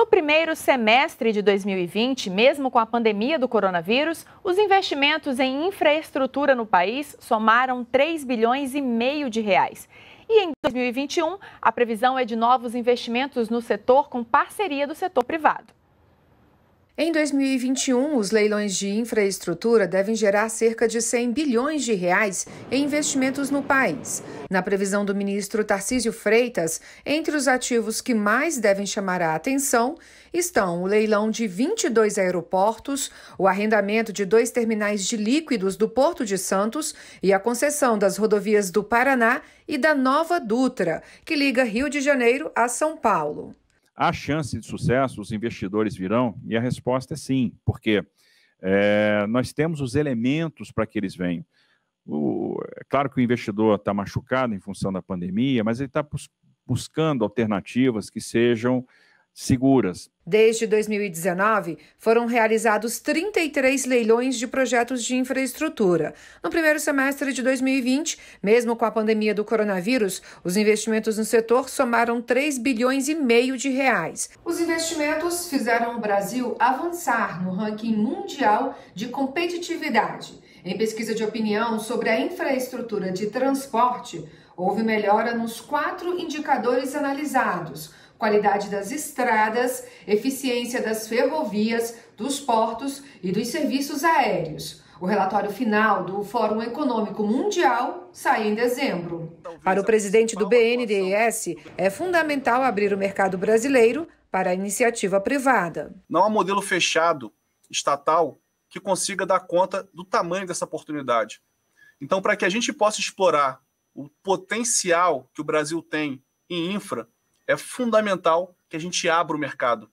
No primeiro semestre de 2020, mesmo com a pandemia do coronavírus, os investimentos em infraestrutura no país somaram 3 bilhões e meio de reais. E em 2021, a previsão é de novos investimentos no setor com parceria do setor privado. Em 2021, os leilões de infraestrutura devem gerar cerca de 100 bilhões de reais em investimentos no país. Na previsão do ministro Tarcísio Freitas, entre os ativos que mais devem chamar a atenção estão o leilão de 22 aeroportos, o arrendamento de dois terminais de líquidos do Porto de Santos e a concessão das rodovias do Paraná e da Nova Dutra, que liga Rio de Janeiro a São Paulo. Há chance de sucesso? Os investidores virão? E a resposta é sim, porque é, nós temos os elementos para que eles venham. O, é claro que o investidor está machucado em função da pandemia, mas ele está bus buscando alternativas que sejam seguras. Desde 2019, foram realizados 33 leilões de projetos de infraestrutura. No primeiro semestre de 2020, mesmo com a pandemia do coronavírus, os investimentos no setor somaram 3 bilhões e meio de reais. Os investimentos fizeram o Brasil avançar no ranking mundial de competitividade. Em pesquisa de opinião sobre a infraestrutura de transporte, houve melhora nos quatro indicadores analisados qualidade das estradas, eficiência das ferrovias, dos portos e dos serviços aéreos. O relatório final do Fórum Econômico Mundial sai em dezembro. Para o presidente do BNDES, é fundamental abrir o mercado brasileiro para a iniciativa privada. Não há modelo fechado, estatal, que consiga dar conta do tamanho dessa oportunidade. Então, para que a gente possa explorar o potencial que o Brasil tem em infra, é fundamental que a gente abra o mercado.